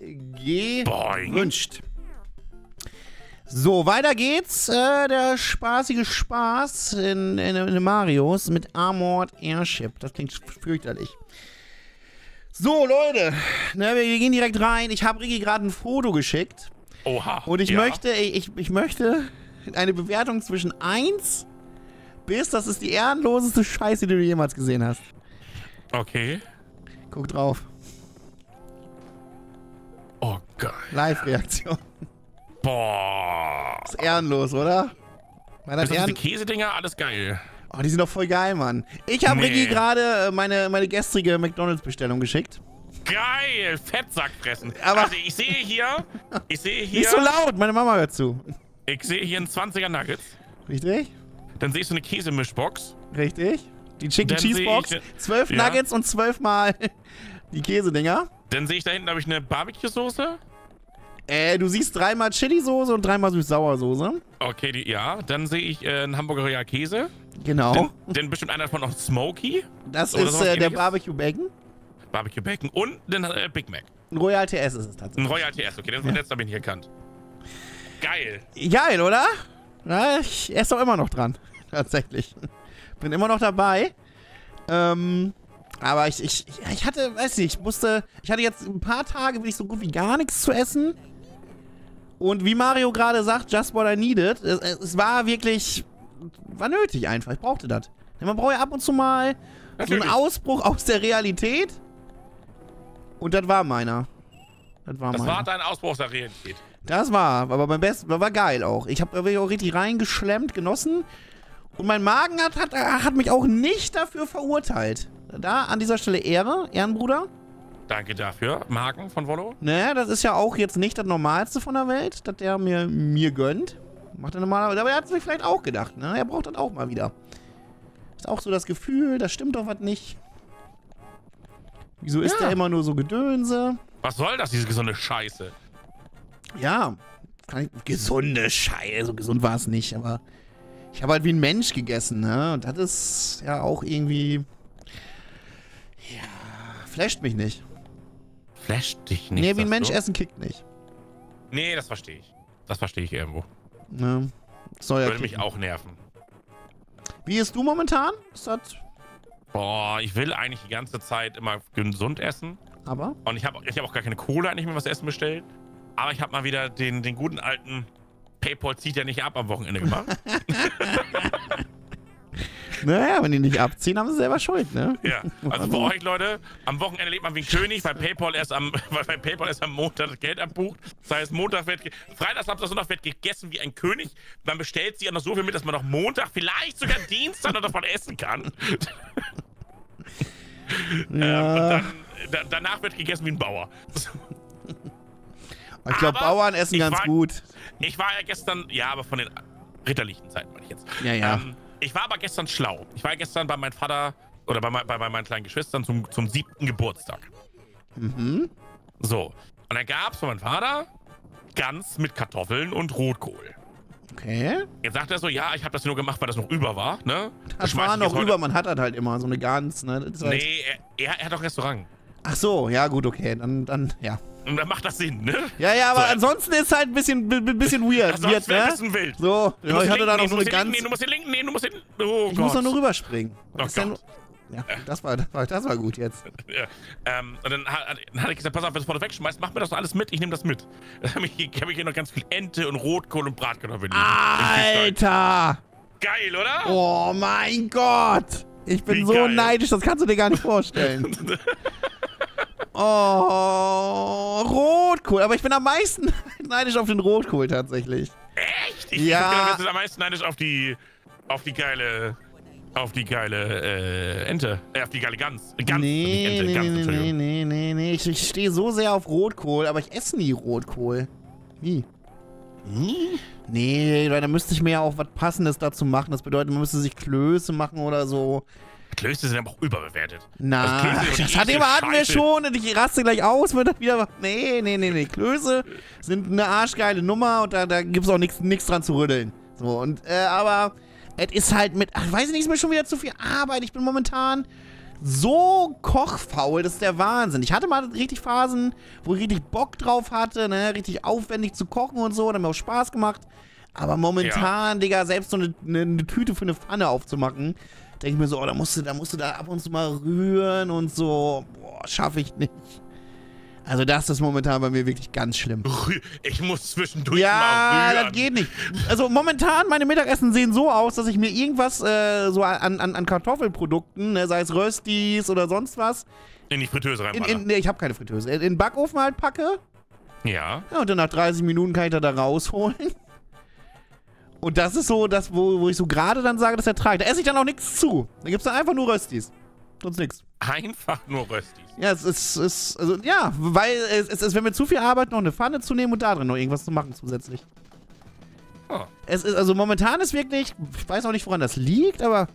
gewünscht. So, weiter geht's. Äh, der spaßige Spaß in, in, in Marios mit Armored Airship. Das klingt fürchterlich. So, Leute, ne, wir gehen direkt rein. Ich habe Rigi gerade ein Foto geschickt. Oha. Und ich ja. möchte, ich, ich möchte eine Bewertung zwischen 1 bis, das ist die ehrenloseste Scheiße, die du jemals gesehen hast. Okay. Guck drauf. Geil. Live-Reaktion. Boah. Ist ehrenlos, oder? Hat Das sind Ehren die Käsedinger, alles geil. oh, die sind doch voll geil, Mann. Ich habe Nee. Ricky gerade äh, meine, meine gestrige McDonalds-Bestellung geschickt. Geil, Fettsack fressen. Aber- also ich sehe hier, ich sehe hier, Nicht so laut, meine Mama hört zu. ich sehe hier einen 20er Nuggets. Richtig? Dann sehe ich so eine Käsemischbox. Richtig? Die Chicken Dann Cheese sehe Box, ich- zwölf Ja. Nuggets und zwölfmal die Käsedinger. Dann sehe ich da hinten, habe ich eine Barbecue-Soße. Äh, du siehst dreimal Chili-Soße und dreimal Süß-Sauer-Soße. Okay, die, ja. Dann sehe ich äh, einen Hamburger Royal Käse. Genau. Dann, bestimmt einer davon noch Smoky. Das Oder ist äh, der? Barbecue Bacon. Barbecue Bacon und den äh, Big Mac. Ein Royal TS ist es Ein tatsächlich. Royal TS, okay, den von letzter bin ich erkannt. Geil. Geil, oder? Ja, ich esse doch immer noch dran. Tatsächlich. Bin immer noch dabei. Ähm, aber ich, ich, ja, ich hatte, weiß nicht, ich musste, ich hatte jetzt ein paar Tage wirklich so gut wie gar nichts zu essen. Und wie Mario gerade sagt, just what I needed, es, es war wirklich, war nötig einfach, ich brauchte das. Denn Man braucht ja ab und zu mal so einen Natürlich. Ausbruch aus der Realität. Und das war meiner. Das war Das meiner. war dein Ausbruch aus der Realität. Das war, aber beim besten, war geil auch. Ich habe wirklich auch richtig reingeschlemmt, genossen. Und mein Magen hat, hat, hat mich auch nicht dafür verurteilt. Da an dieser Stelle Ehre, Ehrenbruder. Danke dafür. Marken von Volo. Ne, das ist ja auch jetzt nicht das Normalste von der Welt, dass der mir, mir gönnt. Macht er normalerweise. Aber er hat sich vielleicht auch gedacht, ne? Er braucht das auch mal wieder. Ist auch so das Gefühl, da stimmt doch was nicht. Wieso ist Ja. der immer nur so Gedönse? Was soll das, diese gesunde Scheiße? Ja, kann ich, gesunde Scheiße. So gesund war es nicht, aber ich habe halt wie ein Mensch gegessen, ne? Und das ist ja auch irgendwie. Ja, flasht mich nicht. Flasht dich nicht. nee, wie ein Mensch du? essen kickt nicht. Nee, das verstehe ich. Das verstehe ich irgendwo. Ne? Soll ja Würde mich auch nerven. Wie ist du momentan? Ist das. Boah, ich will eigentlich die ganze Zeit immer gesund essen. Aber? Und ich habe ich hab auch gar keine Kohle, eigentlich mir was essen bestellt. Aber ich habe mal wieder den, den guten alten Paypal zieht ja nicht ab am Wochenende gemacht. Naja, wenn die nicht abziehen, haben sie selber Schuld, ne? ja. Also für euch, Leute, am Wochenende lebt man wie ein König, weil PayPal erst am, weil bei PayPal erst am Montag das Geld abbucht. Das heißt, Montag wird, Freitag, Samstag, Sonntag wird gegessen wie ein König. Man bestellt sich ja noch so viel mit, dass man noch Montag, vielleicht sogar Dienstag noch davon essen kann. Ja. Ähm, dann, da, danach wird gegessen wie ein Bauer. ich glaube, Bauern essen ganz war- gut. Ich war ja gestern, ja, aber von den ritterlichen Zeiten meine ich jetzt. Ja, ja. Ähm, ich war aber gestern schlau. Ich war gestern bei meinem Vater oder bei, bei, bei meinen kleinen Geschwistern zum, zum siebten Geburtstag. Mhm. So. Und dann gab es von meinem Vater Gans mit Kartoffeln und Rotkohl. Okay. Jetzt sagt er so, ja, ich habe das nur gemacht, weil das noch über war, ne? Das war noch über, man hat das halt immer, so eine Gans, ne? Das halt Nee, er, er, er hat doch Restaurant. Ach so, ja gut, okay, dann, dann, ja. Und dann macht das Sinn, ne? Ja, ja, aber So, ansonsten ist halt ein bisschen, bi- bi- bisschen weird, Sonst weird ne? ein bisschen wild. So, Du ja, ich hatte da noch so eine linken, Gans. Nee, du musst den linken, nee, du musst den... Oh Ich Gott. muss doch nur rüberspringen. Oh Gott. Ja, das war, das war, das war gut jetzt. Ja, ähm, und dann hat, dann hat ich gesagt, pass auf, wenn du es vorne wegschmeißt, mach mir das doch alles mit, ich nehme das mit. Dann habe ich, hier- hab ich hier noch ganz viel Ente und Rotkohl und Bratkartoffeln. Alter! Geil, oder? Oh mein Gott! Ich bin Wie so geil. neidisch, das kannst du dir gar nicht vorstellen. Oh, Rotkohl. Aber ich bin am meisten neidisch auf den Rotkohl tatsächlich. Echt? Ich Ja. bin am meisten neidisch auf die, auf die geile, auf die geile äh, Ente. Äh, auf die geile Gans. Gans, nee, Ente, nee, Gans, nee, nee, nee, nee. Ich, ich stehe so sehr auf Rotkohl, aber ich esse nie Rotkohl. Nie. Hm? Nee, da müsste ich mir ja auch was Passendes dazu machen. Das bedeutet, man müsste sich Klöße machen oder so. Klöße sind aber auch überbewertet. Na, Also das, hatten wir schon und ich raste gleich aus, wird das wieder. Nee, nee, nee, nee. Klöße sind eine arschgeile Nummer und da, da gibt's auch nichts dran zu rütteln. So, und, äh, aber es ist halt mit. Ach, weiß ich nicht, ist mir schon wieder zu viel Arbeit. Ich bin momentan so kochfaul, das ist der Wahnsinn. Ich hatte mal richtig Phasen, wo ich richtig Bock drauf hatte, ne, richtig aufwendig zu kochen und so, hat mir auch Spaß gemacht. Aber momentan, ja. Digga, selbst so eine, eine, eine, Tüte für eine Pfanne aufzumachen, denke ich mir so, oh, da musst du, da musst du da ab und zu mal rühren und so, boah, schaffe ich nicht. Also das ist momentan bei mir wirklich ganz schlimm. Ich muss zwischendurch ja, mal rühren. Ja, das geht nicht. Also momentan, meine Mittagessen sehen so aus, dass ich mir irgendwas äh, so an, an, an Kartoffelprodukten, ne, sei es Röstis oder sonst was. In die Fritteuse rein. In, in, nee, ich habe keine Fritteuse. In den Backofen halt packe. Ja. Ja, und dann nach 30 Minuten kann ich da, da rausholen. Und das ist so das, wo, wo ich so gerade dann sage, dass er tragt. Da esse ich dann auch nichts zu. Da gibt es dann einfach nur Röstis. Sonst nichts. Einfach nur Röstis. Ja, es ist, ist also ja, weil es, es ist, wenn wir zu viel arbeiten, noch eine Pfanne zu nehmen und da drin noch irgendwas zu machen zusätzlich. Oh. Es ist, also momentan ist wirklich, ich weiß auch nicht, woran das liegt, aber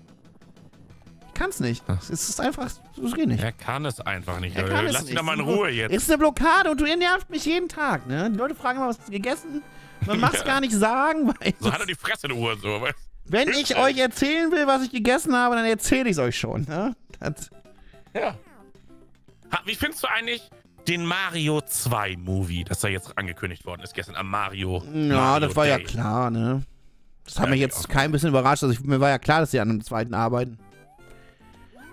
kann es nicht. Es ist einfach, es geht nicht. Er kann es einfach nicht. Er kann Lass ihn doch mal in Ruhe jetzt. Es ist eine Blockade und du nervt mich jeden Tag, ne? Die Leute fragen immer, was hast du gegessen? Man mag es ja. gar nicht sagen, weil. So hat er die Fresse in Ruhe, so, weißt Wenn ich euch erzählen will, was ich gegessen habe, dann erzähle ich es euch schon, ne? Das ja. Wie findest du eigentlich den Mario 2 Movie, das da jetzt angekündigt worden ist gestern am Mario? Ja, Mario das war Day. ja klar, ne? Das hat ja, mich jetzt kein bisschen überrascht. Also ich, mir war ja klar, dass sie an einem zweiten arbeiten.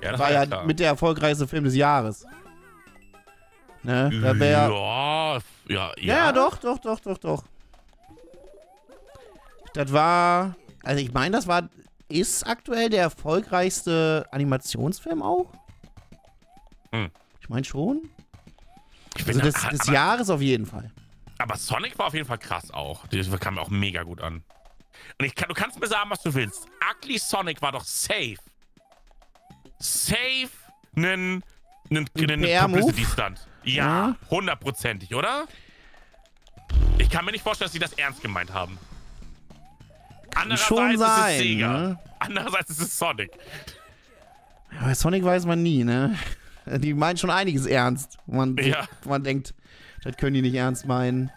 Ja, das war, ja klar. mit der erfolgreichste Film des Jahres. Ne? Da wär, ja, ja, ja. Ja, doch, doch, doch, doch, doch. Das war, also ich meine, das war, ist aktuell der erfolgreichste Animationsfilm auch? Hm. Ich meine schon. Ich also des, des aber, Jahres auf jeden Fall. Aber Sonic war auf jeden Fall krass auch. Das kam mir auch mega gut an. Und ich kann, du kannst mir sagen, was du willst. Ugly Sonic war doch safe. Safe einen, einen, einen Publicity-Stunt. Ja, hundertprozentig, oder? Ich kann mir nicht vorstellen, dass sie das ernst gemeint haben. Andererseits schon sein, ist es Sega. Ne? Andererseits ist es Sonic. Bei Sonic weiß man nie, ne? Die meinen schon einiges ernst. Man, ja. man denkt, das können die nicht ernst meinen.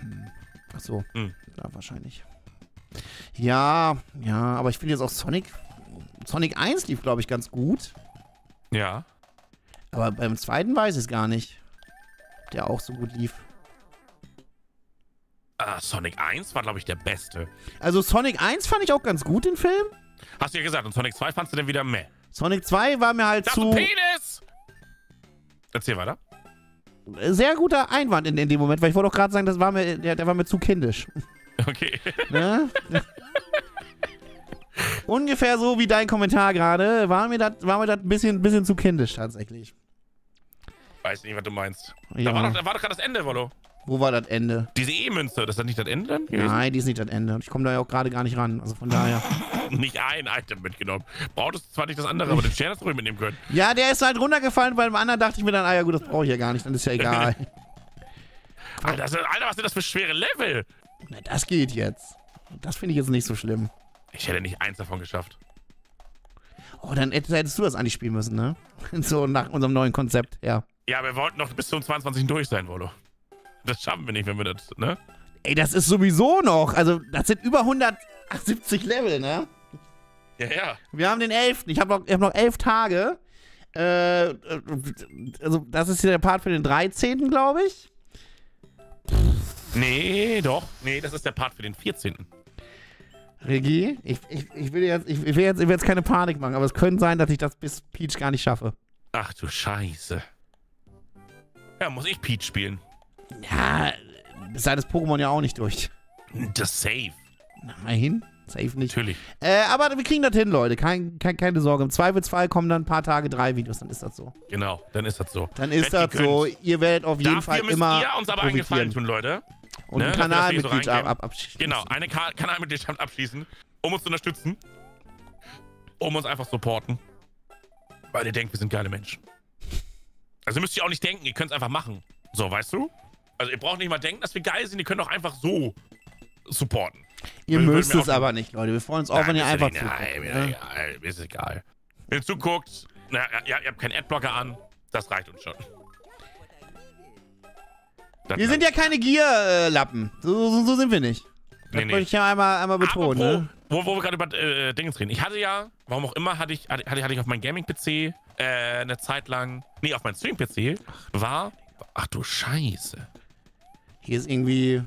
Hm. Ach so, hm. ja, wahrscheinlich. Ja, ja, aber ich finde jetzt auch Sonic. Sonic 1 lief, glaube ich, ganz gut. Ja. Aber beim zweiten weiß ich es gar nicht. Der auch so gut lief. Ah, Sonic 1 war, glaube ich, der beste. Also Sonic 1 fand ich auch ganz gut, den Film. Hast du ja gesagt, und Sonic 2 fandst du dann wieder meh. Sonic 2 war mir halt das zu... Penis! Erzähl weiter. Sehr guter Einwand in, in dem Moment, weil ich wollte auch gerade sagen, das war mir, der, der war mir zu kindisch. Okay. Ne? Ungefähr so wie dein Kommentar gerade, war mir das war mir das ein bisschen, bisschen zu kindisch tatsächlich. Weiß nicht, was du meinst. Ja. Da war doch, doch gerade das Ende, Wollo. Wo war das Ende? Diese E-Münze, das ist das nicht das Ende dann? Nein, die ist nicht das Ende. Ich komme da ja auch gerade gar nicht ran. Also von daher. nicht ein Item mitgenommen. Brauchtest zwar nicht das andere, aber den Stern hast du mitnehmen können. Ja, der ist halt runtergefallen, weil beim anderen dachte ich mir dann, ah ja gut, das brauche ich ja gar nicht, dann ist ja egal. Alter, Alter, was sind das für schwere Level? Na, das geht jetzt. Das finde ich jetzt nicht so schlimm. Ich hätte nicht eins davon geschafft. Oh, dann hättest du das eigentlich spielen müssen, ne? So nach unserem neuen Konzept, ja. Ja, wir wollten noch bis zum 22. durch sein, Volo. Das schaffen wir nicht, wenn wir das, ne? Ey, das ist sowieso noch. Also, das sind über 170 Level, ne? Ja, ja. Wir haben den 11. Ich habe noch, hab noch 11 Tage. Äh, also, das ist hier der Part für den 13., glaube ich. Nee, doch. Nee, das ist der Part für den 14. Regie, ich, ich, ich, will jetzt, ich, will jetzt, ich will jetzt keine Panik machen, aber es könnte sein, dass ich das bis Peach gar nicht schaffe. Ach du Scheiße. Ja, muss ich Peach spielen. Ja, bis dahin ist Pokémon ja auch nicht durch. Das Safe. Nein, safe nicht. Natürlich. Äh, aber wir kriegen das hin, Leute. Kein, kein, keine Sorge. Im Zweifelsfall kommen dann ein paar Tage drei Videos, dann ist das so. Genau, dann ist das so. Dann ist Wenn das so. Ihr werdet auf jeden Dafür Fall immer. ihr uns aber einen Gefallen tun, Leute. Und ne, einen Kanalmitgliedschaft so ab abschließen. Genau, eine Ka Kanalmitgliedschaft abschließen, um uns zu unterstützen. Um uns einfach supporten. Weil ihr denkt, wir sind geile Menschen. Also müsst ihr auch nicht denken, ihr könnt es einfach machen. So, weißt du? Also ihr braucht nicht mal denken, dass wir geil sind, ihr könnt auch einfach so supporten. Ihr wir, müsst es aber nicht, Leute. Wir freuen uns auch, wenn ihr einfach zuguckt. Nein, mir, ne? egal, ist egal. Wenn ihr zuguckt, na, ja, ihr habt keinen Adblocker an, das reicht uns schon. Wir sind ja keine Gierlappen. So, so, so, sind wir nicht. Das nee, wollte nee. ich ja einmal, einmal betonen. Apropos, ne? wo, wo wir gerade über äh, Dinge reden. Ich hatte ja, warum auch immer, hatte ich, hatte, hatte ich auf meinem Gaming-PC äh, eine Zeit lang, nee, auf meinem Stream-PC, war, ach du Scheiße. Hier ist irgendwie...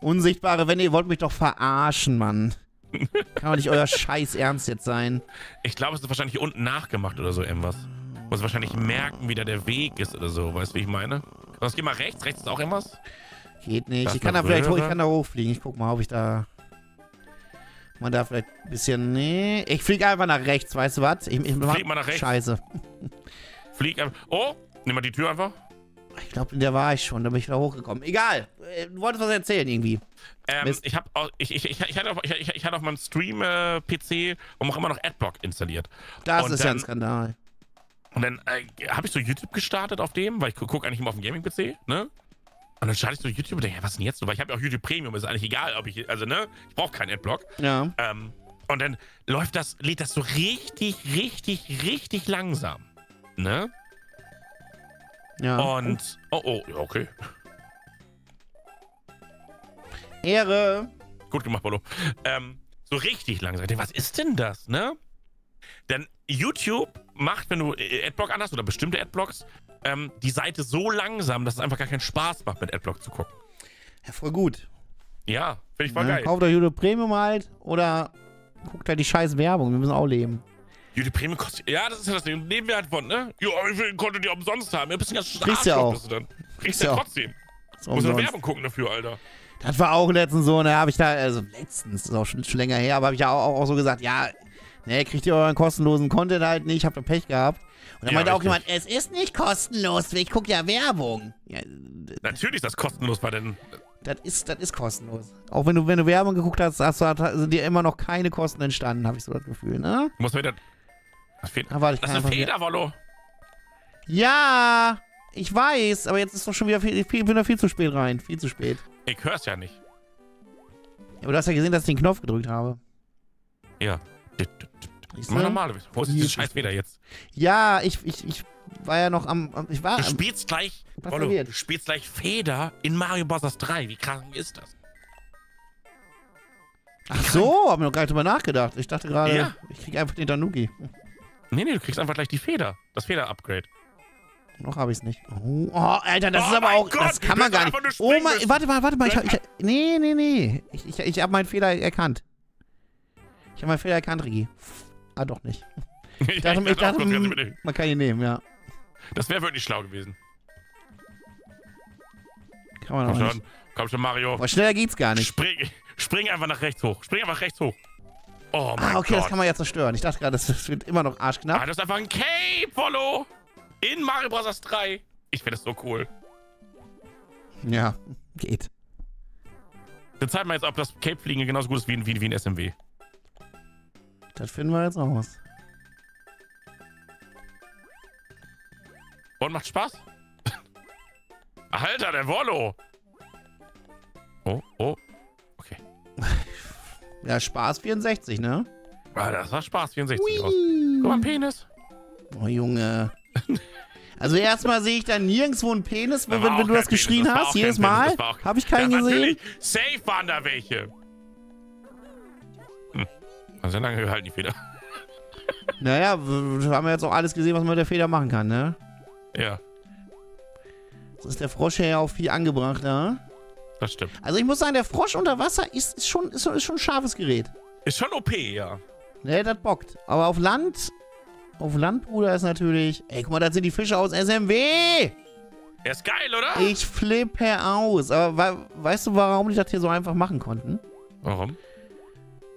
Unsichtbare Wände, ihr wollt mich doch verarschen, Mann. Kann doch nicht euer Scheiß Ernst jetzt sein. Ich glaube, es ist wahrscheinlich hier unten nachgemacht oder so irgendwas. Muss wahrscheinlich merken, wie da der Weg ist oder so. Weißt du, wie ich meine? Sonst geh mal rechts. Rechts ist auch irgendwas. Geht nicht. Das Ich kann da vielleicht hoch, ich kann da hochfliegen. Ich guck mal, ob ich da. Man da vielleicht ein bisschen. Nee. Ich fliege einfach nach rechts, weißt du was? Ich, ich, Flieg mal nach rechts. Scheiße. Flieg einfach. Oh, nimm mal die Tür einfach. Ich glaube, in der war ich schon. Da bin ich wieder hochgekommen. Egal. Äh, Du wolltest was erzählen irgendwie. Ähm, ich, hab, auch- ich, ich, ich, ich, hatte auf, ich, ich, hatte auf meinem Stream-PC und auch immer noch Adblock installiert. Das Und ist ja ein dann- Skandal. Und dann äh, habe ich so YouTube gestartet auf dem, weil ich gu- gucke eigentlich immer auf dem Gaming-PC, ne? Und dann starte ich so YouTube und denke, ja, was denn jetzt so? Weil ich habe ja auch YouTube Premium, ist eigentlich egal, ob ich, also ne, ich brauche keinen Adblock. Ja. Ähm, und dann läuft das, lädt das so richtig, richtig, richtig langsam. Ne? Ja. Und. Oh, oh, ja, okay. Ehre. Gut gemacht, Polo. Ähm, so richtig langsam. Was ist denn das, ne? Denn YouTube macht, wenn du äh, Adblock anhast oder bestimmte Adblocks, ähm, die Seite so langsam, dass es einfach gar keinen Spaß macht, mit Adblock zu gucken. Ja, voll gut. Ja, finde ich voll Ne? geil. Kauft euch YouTube Premium halt oder guckt halt die scheiß Werbung. Wir müssen auch leben. YouTube Premium kostet. Ja, das ist ja das Ding. Nehmen wir halt von, ne? Ja, wie viel konntet ihr umsonst haben? Ja, bist du ganz Kriegst ja auch. Kriegst Kriegst ja ja trotzdem. Muss nur. Werbung gucken dafür, Alter. Das war auch letztens so, ne, habe ich da, also letztens, ist auch schon, schon länger her, aber habe ich ja auch, auch so gesagt, ja, ne, kriegt ihr euren kostenlosen Content halt nicht, habt ihr Pech gehabt. Und dann Ja, meinte auch jemand, es ist nicht kostenlos, ich gucke ja Werbung. Ja, Natürlich ist das kostenlos, weil dann. das ist, das ist kostenlos. Auch wenn du, wenn du Werbung geguckt hast, hast du, sind dir immer noch keine Kosten entstanden, habe ich so das Gefühl, ne? Muss man wieder. Das, fehlt, Ah, warte, ich das ist eine wieder- Feder, Wollo. Ja, ich weiß, aber jetzt ist doch schon wieder viel, ich bin da viel zu spät rein, viel zu spät. Ich hör's ja nicht. Aber du hast ja gesehen, dass ich den Knopf gedrückt habe. Ja. Mach du? normal. Wo ist diese scheiß Feder jetzt? Ja, ich, ich, ich war ja noch am, am ich war, Du am, spielst gleich. Verwirrt? du spielst gleich Feder in Mario Bros. 3. Wie krank ist das? ach so, hab mir noch gar nicht drüber nachgedacht. Ich dachte gerade, Ja. ich krieg einfach den Tanuki. Nee, nee, du kriegst einfach gleich die Feder. Das Feder-Upgrade. Noch habe ich es nicht. Oh, oh, Alter, das Oh ist aber auch. Gott, das kann man gar nicht. Oh mein. Warte mal, warte mal. Ich, ich, nee, nee, nee. Ich, ich, ich habe meinen Fehler erkannt. Ich habe meinen Fehler erkannt, Rigi. Ah, doch nicht. Ich Ich dachte, ich dachte hm, ganz- man kann ihn nehmen, ja. das wäre wirklich schlau gewesen. Kann man Komm schon, nicht. komm schon, Mario. Aber schneller geht's gar nicht. Spring, spring einfach nach rechts hoch. Spring einfach rechts hoch. Oh mein Ah, okay, Gott. das kann man ja zerstören. Ich dachte gerade, das, das wird immer noch ah, arschknapp. das ist einfach ein Cape, Follow. In Mario Bros. 3. Ich finde das so cool. Ja, geht. Dann zeig mal jetzt, ob das Cape-Fliegen genauso gut ist wie, ein- wie, wie ein SMW. Das finden wir jetzt raus. Und macht Spaß? Alter, der Wollo. Oh, oh. Okay. Ja, Spaß 64, ne? Ah, das war Spaß, 64 aus. Guck mal, ein Penis. Oh, Junge. Also erstmal sehe ich da nirgendwo einen Penis, wenn, wenn du das Penis, geschrien war hast, jedes Penis, Mal. Habe ich keinen ja, gesehen? natürlich. Safe waren da welche. Also lange gehalten, die Feder. Naja, wir haben ja jetzt auch alles gesehen, was man mit der Feder machen kann, ne? Ja, Das ist der Frosch ja auch viel angebrachter. das stimmt. Also ich muss sagen, der Frosch unter Wasser ist, ist, schon, ist, schon- ist schon ein scharfes Gerät. Ist schon OP, ja. Ne, das bockt. Aber auf Land, auf Land, Bruder, ist natürlich... Ey, guck mal, das sind die Fische aus SMW! Er ist geil, oder? Ich flippe aus. Aber we weißt du, warum die das hier so einfach machen konnten? Warum?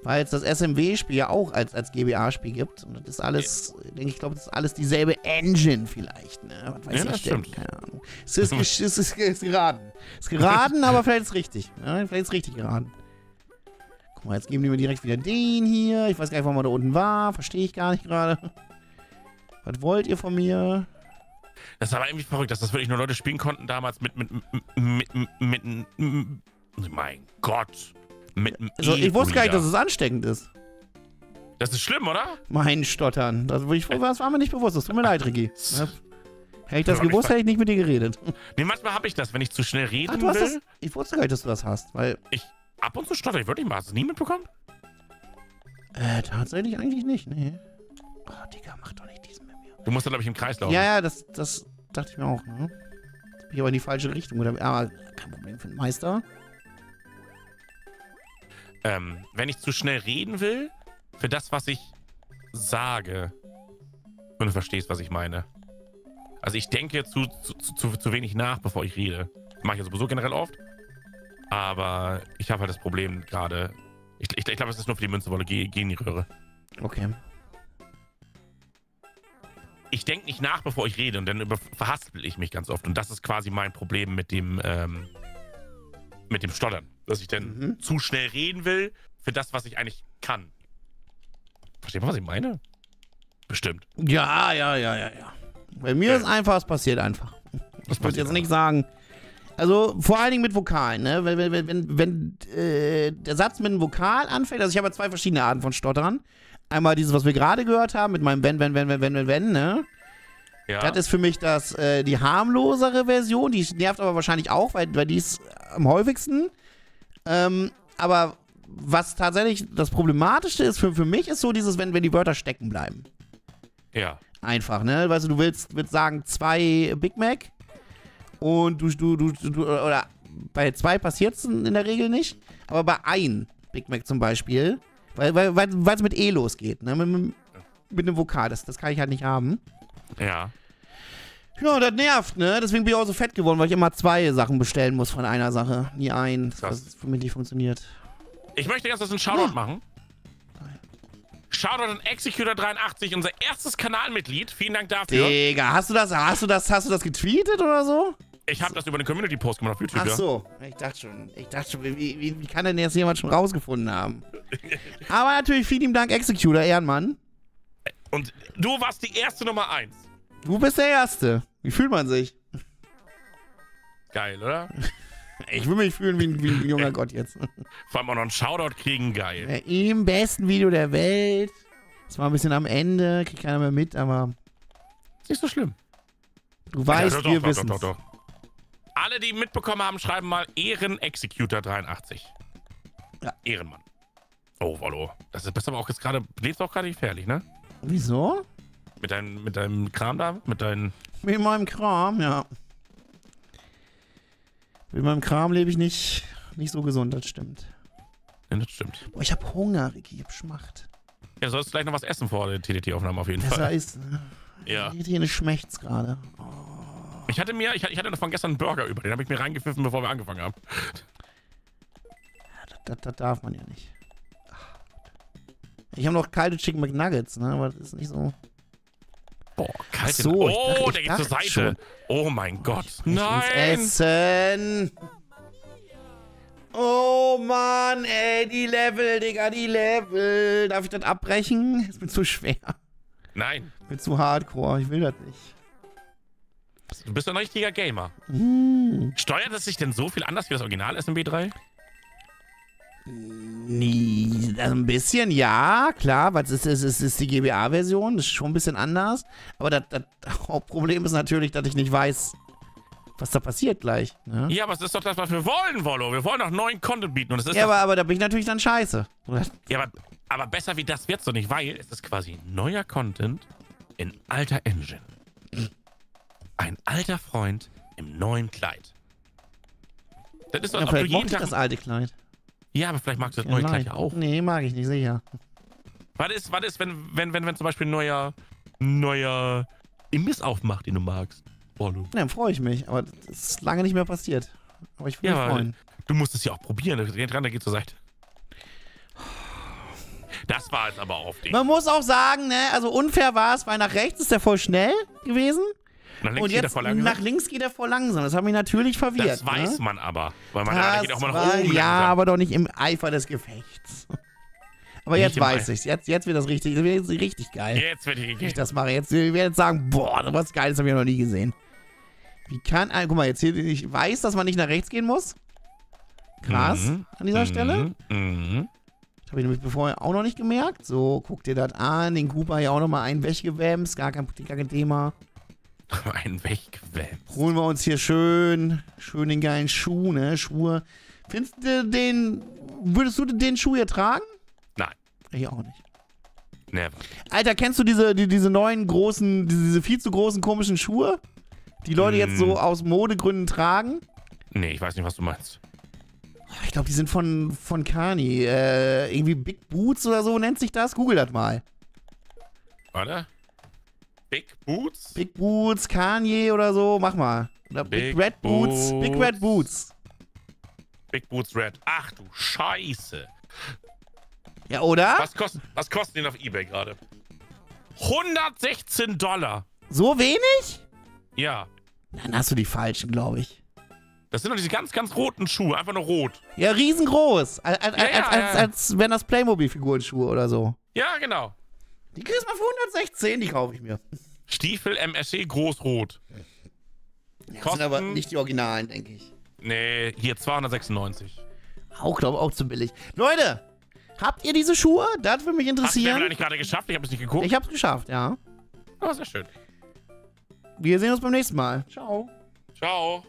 Weil es das SMW-Spiel ja auch als, als GBA-Spiel gibt. Und das ist alles, denke ich, glaube, das ist alles dieselbe Engine vielleicht. Ne? Was weiß Ja, ich das denn? stimmt. Keine Ahnung. Es ist, es ist, es ist geraten. Es ist geraten, aber vielleicht ist es richtig. Ne? Vielleicht ist es richtig geraten. Guck mal, jetzt geben die mir direkt wieder den hier. Ich weiß gar nicht, warum man da unten war. Verstehe ich gar nicht gerade. Was wollt ihr von mir? Das ist aber irgendwie verrückt, dass das wirklich nur Leute spielen konnten damals mit, mit, mit, mit, mit, mit mein Gott. Mit einem Also, ich wusste gar nicht, dass es ansteckend ist. Das ist schlimm, oder? Mein Stottern. Das, ich, das war mir nicht bewusst. Das tut mir leid, Ricky. Hätte ich das gewusst, hätte ich nicht mit dir geredet. Nee, manchmal habe ich das, wenn ich zu schnell reden Ach, du hast will. das. Ich wusste gar nicht, dass du das hast, weil. Ich ab und zu stotter ich wirklich mal. Hast du es nie mitbekommen? Äh, tatsächlich eigentlich nicht, nee. Oh, Digga, mach doch nicht diesen mit mir. Du musst dann, glaube ich, im Kreis laufen. Ja, ja, das, das dachte ich mir auch, ne? Jetzt bin ich aber in die falsche Richtung. Oder, aber kein Problem für den Meister. Ähm, wenn ich zu schnell reden will, für das, was ich sage. Wenn du verstehst, was ich meine. Also ich denke zu, zu, zu, zu wenig nach, bevor ich rede. Mache ich ja sowieso generell oft. Aber ich habe halt das Problem gerade. Ich, ich, ich glaube, es ist nur für die Münzewolle. Geh, geh in die Röhre. Okay. Ich denke nicht nach, bevor ich rede und dann über, verhaspel ich mich ganz oft. Und das ist quasi mein Problem mit dem, ähm, mit dem Stottern. Dass ich dann Mhm. zu schnell reden will für das, was ich eigentlich kann. Versteht man, was ich meine? Bestimmt. Ja, ja, ja, ja, ja. Bei mir Ja. ist einfach, es passiert einfach. Ich würde jetzt nicht sagen. Also vor allen Dingen mit Vokalen, ne? Wenn, wenn, wenn, wenn, wenn äh, der Satz mit einem Vokal anfängt, also ich habe ja zwei verschiedene Arten von Stottern. Einmal dieses, was wir gerade gehört haben, mit meinem wenn, wenn, wenn, wenn, wenn, wenn, wenn, ne? Ja. Das ist für mich das, äh, die harmlosere Version. Die nervt aber wahrscheinlich auch, weil, weil die ist am häufigsten. Ähm, aber was tatsächlich das Problematischste ist für, für mich, ist so dieses, wenn, wenn die Wörter stecken bleiben. ja. Einfach, ne? Weißt du, du willst, willst sagen zwei Big Mac und du, du, du, du oder bei zwei passiert es in der Regel nicht, aber bei ein Big Mac zum Beispiel, weil es weil, weil, mit E losgeht, ne? Mit, mit, mit einem Vokal, das, das kann ich halt nicht haben. Ja. Ja, das nervt, ne? Deswegen bin ich auch so fett geworden, weil ich immer zwei Sachen bestellen muss von einer Sache. Nie ein. Krass. Das für mich nicht funktioniert. Ich möchte ganz kurz einen Shoutout Ah. machen. Shoutout an Executor83, unser erstes Kanalmitglied. Vielen Dank dafür. Digga, hast du das, hast du das, hast du das getweetet oder so? Ich habe das über einen Community-Post gemacht auf YouTube. Ach ja. so, ich dachte schon, ich dachte schon, wie, wie, wie kann denn jetzt jemand schon rausgefunden haben? Aber natürlich vielen Dank, Executor, Ehrenmann. Und du warst die erste Nummer 1. Du bist der Erste. Wie fühlt man sich? Geil, oder? Ich will mich fühlen wie ein, wie ein junger Gott jetzt. Vor allem auch noch einen Shoutout kriegen, geil. Ja, Im besten Video der Welt. Das war ein bisschen am Ende, kriegt keiner mehr mit, aber Ist nicht so schlimm. du weißt, ja, doch, wir wissen. Alle, die mitbekommen haben, schreiben mal Ehren-Executor83. Ja. Ehrenmann. Oh, Wollo. Das ist aber auch jetzt gerade, lebst auch gerade gefährlich, ne? Wieso? Mit, dein, mit deinem Kram da? Mit deinen. Mit meinem Kram, ja. Mit meinem Kram lebe ich nicht, nicht so gesund, das stimmt. Ja, das stimmt. Boah, ich hab Hunger, Ricky, ich hab Schmacht. Ja, du sollst gleich noch was essen vor der TDT-Aufnahme auf jeden Besser Fall. ist, ne? Ja. Hier schmeckt's gerade. Ich hatte mir, ich hatte, ich noch von gestern einen Burger über, den habe ich mir reingepfiffen, bevor wir angefangen haben. Das, das darf man ja nicht. Ich habe noch kalte Chicken McNuggets, ne? Aber das ist nicht so. Boah. Ach so, ich oh, ich der geht zur Seite. schon. Oh mein Gott. Ich Nein. Essen. Oh Mann, ey, die Level, Digga, die Level. Darf ich das abbrechen? Ist mir zu schwer. Nein. Ist mir zu hardcore. Ich will das nicht. Du bist ein richtiger Gamer. Hm. Steuert es sich denn so viel anders wie das Original SMB3? Nie, also ein bisschen, ja, klar, weil es ist, es ist, es ist die GBA-Version, das ist schon ein bisschen anders. Aber das, das Hauptproblem ist natürlich, dass ich nicht weiß, was da passiert gleich. Ne? Ja, aber es ist doch das, was wir wollen, Wollo. Wir wollen doch neuen Content bieten. Und es ist Ja, aber, aber da bin ich natürlich dann scheiße. ja aber, aber besser wie das wird's doch nicht, weil es ist quasi neuer Content in alter Engine. Ein alter Freund im neuen Kleid. Das ist doch, Ja, vielleicht mochte ich das alte Kleid. Ja, aber vielleicht magst du das neue ja auch. Nee, mag ich nicht, sicher. Was ist, was ist wenn, wenn, wenn, wenn zum Beispiel ein neuer, neuer Imbiss aufmacht, den du magst? Wollo. Ja, dann freue ich mich, aber das ist lange nicht mehr passiert. Aber ich würde Ja, mich freuen. du musst es ja auch probieren. Der dran, der geht zur Seite. Das war jetzt aber auf dich. Man muss auch sagen, ne, also unfair war es, weil nach rechts ist der voll schnell gewesen. Nach links und geht er jetzt voll langsam. nach links geht er voll langsam. Das hat mich natürlich verwirrt. Das weiß ne? man aber. Weil man Das da geht auch mal nach oben. Ja, langsam. aber doch nicht im Eifer des Gefechts. Aber Nicht jetzt weiß Ei- ich's. Jetzt, jetzt wird das richtig, das wird jetzt richtig geil. Jetzt wird ich gegeben. das mache. Jetzt werden jetzt sagen, boah, was Geiles habe ich noch nie gesehen. Wie kann ein, guck mal, jetzt hier, ich weiß, dass man nicht nach rechts gehen muss. Krass, Mhm. an dieser Stelle. Mhm. Das habe ich nämlich vorher auch noch nicht gemerkt. So, guck dir das an. Den Cooper hier auch nochmal einen weggewämst. Gar kein, gar kein Thema. Ein Wegwämmen. Holen wir uns hier schön, schön den geilen Schuh, ne? Schuhe. Findest du den, würdest du den Schuh hier tragen? Nein. Ich auch nicht. Never. Alter, kennst du diese, die, diese neuen großen, diese, viel zu großen komischen Schuhe? Die Leute jetzt Mm. so aus Modegründen tragen? Nee, ich weiß nicht, was du meinst. Ich glaube, die sind von, von Kani. Äh, irgendwie Big Boots oder so nennt sich das. Google das mal. Warte. Big Boots? Big Boots, Kanye oder so. Mach mal. Oder Big, Big Red Boots. Big Red Boots. Big Boots Red. Ach du Scheiße. Ja, oder? Was, kost, was kosten die auf Ebay gerade? 116 Dollar. So wenig? Ja. Dann hast du die falschen, glaube ich. Das sind doch diese ganz, ganz roten Schuhe. Einfach nur rot. Ja, riesengroß. Als, als, Ja, ja, als, als, als wären das Playmobil-Figurenschuhe oder so. Ja, genau. Die kriegst du mal für 116, die kaufe ich mir. Stiefel MSC großrot. Das Kosten- sind aber nicht die Originalen, denke ich. Nee, hier 296. Auch, glaube auch zu billig. Leute, habt ihr diese Schuhe? Das würde mich Hast du interessieren. eigentlich gerade geschafft? Ich habe es nicht geguckt. Ich hab's geschafft, ja. Oh, sehr schön. Wir sehen uns beim nächsten Mal. Ciao. Ciao.